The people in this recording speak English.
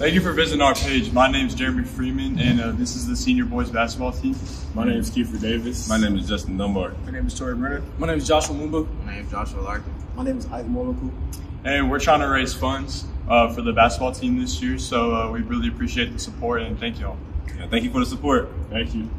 Thank you for visiting our page. My name is Jeremy Freeman, and uh, this is the senior boys basketball team. My name is Kiefer Davis. My name is Justin Dunbar. My name is Tori Brenner. My name is Joshua Mumba. My name is Joshua Larkin. My name is Isaac Moloku. And we're trying to raise funds uh, for the basketball team this year, so uh, we really appreciate the support and thank you all. Yeah, thank you for the support. Thank you.